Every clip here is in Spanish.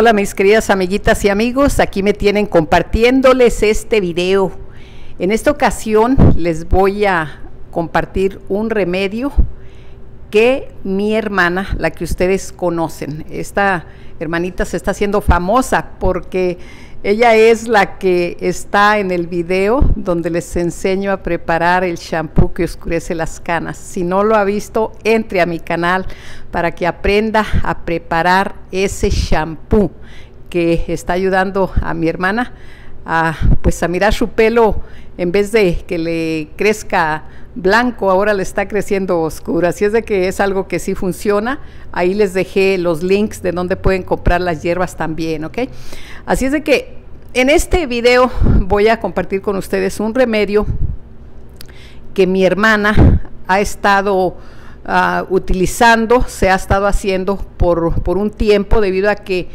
Hola mis queridas amiguitas y amigos, aquí me tienen compartiéndoles este video. En esta ocasión les voy a compartir un remedio que mi hermana, la que ustedes conocen, esta hermanita se está haciendo famosa porque ella es la que está en el video donde les enseño a preparar el shampoo que oscurece las canas. Si no lo ha visto, entre a mi canal para que aprenda a preparar ese shampoo que está ayudando a mi hermana a pues a mirar su pelo en vez de que le crezca blanco, ahora le está creciendo oscuro. Así es de que es algo que sí funciona. Ahí les dejé los links de donde pueden comprar las hierbas también, ¿ok? Así es de que en este video voy a compartir con ustedes un remedio que mi hermana ha estado uh, utilizando, se ha estado haciendo por, por un tiempo debido a que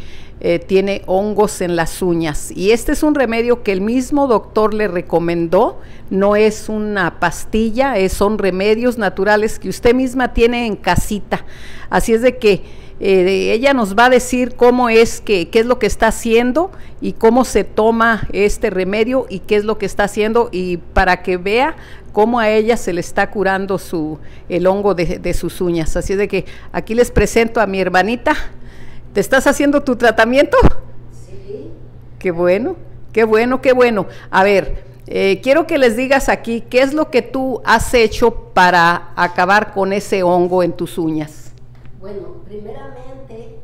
eh, tiene hongos en las uñas. Y este es un remedio que el mismo doctor le recomendó, no es una pastilla, es, son remedios naturales que usted misma tiene en casita. Así es de que eh, ella nos va a decir cómo es que, qué es lo que está haciendo y cómo se toma este remedio y qué es lo que está haciendo y para que vea cómo a ella se le está curando su, el hongo de, de sus uñas. Así es de que aquí les presento a mi hermanita. ¿Te estás haciendo tu tratamiento? Sí. Qué bueno, qué bueno, qué bueno. A ver, eh, quiero que les digas aquí qué es lo que tú has hecho para acabar con ese hongo en tus uñas. Bueno, primeramente,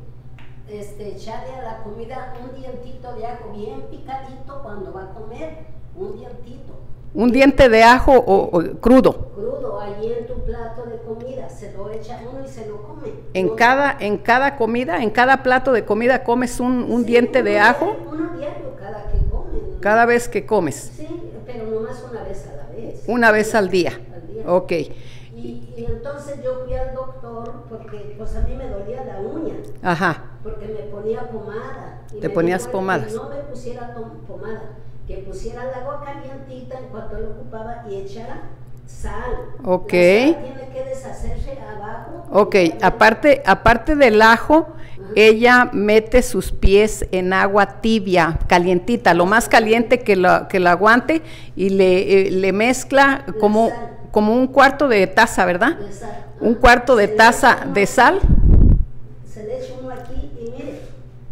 este, echarle a la comida un dientito de ajo bien picadito cuando va a comer, un dientito. ¿Un diente de ajo o, o crudo? Crudo, ahí en tu plato de comida, se lo echa uno y se lo come. En cada, en cada comida, en cada plato de comida comes un, un Sí, diente de ajo Uno diario cada que come. cada vez que comes, Sí, pero nomás una vez a la vez. una vez al día. Al día. Ok, Y, y entonces yo fui al doctor porque pues a mí me dolía la uña, ajá, porque me ponía pomada. Y Te me ponías pomadas. Que no me pusiera pomada, que pusiera el agua calientita en cuanto lo ocupaba y echara sal. Ok. La sal tiene que deshacerse abajo. ok. Aparte, aparte del ajo, ella mete sus pies en agua tibia, calientita, lo más caliente que la, que la aguante y le, eh, le mezcla como, sal. como un cuarto de taza, ¿verdad? de sal. Un cuarto de taza de sal. Se le echa uno aquí y mire,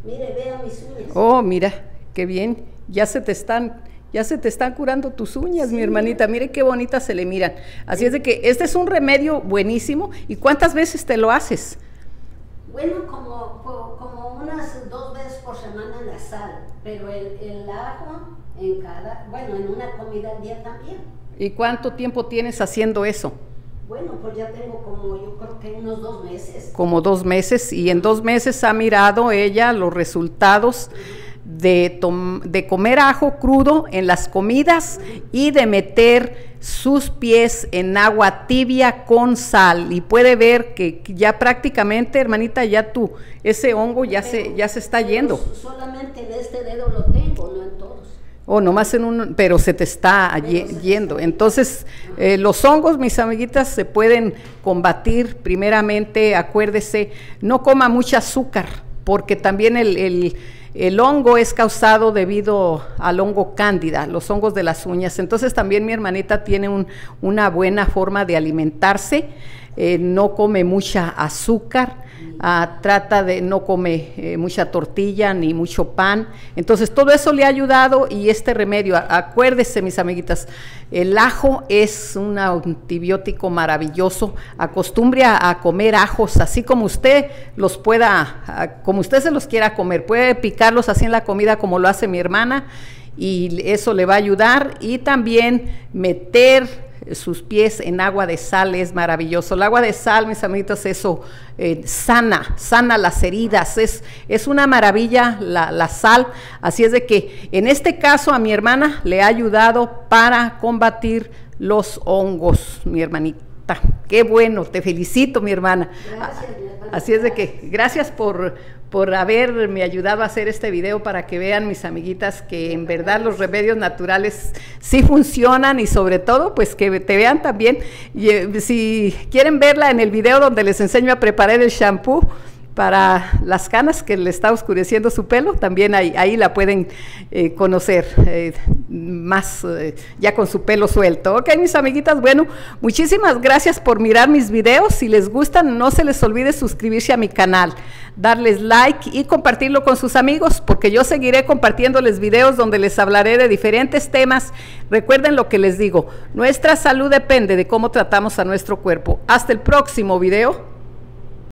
mire, vea mis uñas. Oh, mira, qué bien. Ya se te están, ya se te están curando tus uñas, mi hermanita. Mire qué bonitas se le miran. Así es de que este es un remedio buenísimo. ¿Y cuántas veces te lo haces? Bueno, como, como unas dos veces por semana la sal, pero el, el ajo en cada, bueno, en una comida al día también. ¿Y cuánto tiempo tienes haciendo eso? Bueno, pues ya tengo como yo creo que unos dos meses. Como dos meses. Y en dos meses ha mirado ella los resultados de comer ajo crudo en las comidas y de meter sus pies en agua tibia con sal. Y puede ver que ya prácticamente hermanita ya tú ese hongo ya se ya se está yendo. Solamente en este dedo lo tengo, no en todos. o nomás en un pero se te está ye- se yendo. entonces eh, los hongos mis amiguitas se pueden combatir. Primeramente acuérdese no coma mucha azúcar porque también el, el- el hongo es causado debido al hongo cándida, los hongos de las uñas. Entonces también mi hermanita tiene un- una buena forma de alimentarse, eh, no come mucha azúcar, ah, trata de no come eh, mucha tortilla ni mucho pan. Entonces todo eso le ha ayudado y este remedio, acuérdese mis amiguitas, el ajo es un antibiótico maravilloso. Acostumbre a, comer ajos así como usted los pueda, como usted se los quiera comer. Puede picarlos así en la comida como lo hace mi hermana y eso le va a ayudar. Y también meter sus pies en agua de sal es maravilloso. El agua de sal, mis amiguitos, eso eh, sana, sana las heridas, es, es una maravilla la, la sal. Así es de que en este caso a mi hermana le ha ayudado para combatir los hongos, mi hermanita. Qué bueno, te felicito, mi hermana. Gracias, mi hermana, Así es de que gracias. gracias por, por haberme ayudado a hacer este video para que vean mis amiguitas que en verdad los remedios naturales sí funcionan y sobre todo pues que te vean también. Y, eh, si quieren verla en el video donde les enseño a preparar el shampoo, para las canas que le está oscureciendo su pelo, también ahí, la pueden eh, conocer eh, más eh, ya con su pelo suelto. Ok, mis amiguitas, bueno, muchísimas gracias por mirar mis videos. Si les gustan, no se les olvide suscribirse a mi canal, darles like y compartirlo con sus amigos, porque yo seguiré compartiéndoles videos donde les hablaré de diferentes temas. Recuerden lo que les digo, nuestra salud depende de cómo tratamos a nuestro cuerpo. Hasta el próximo video.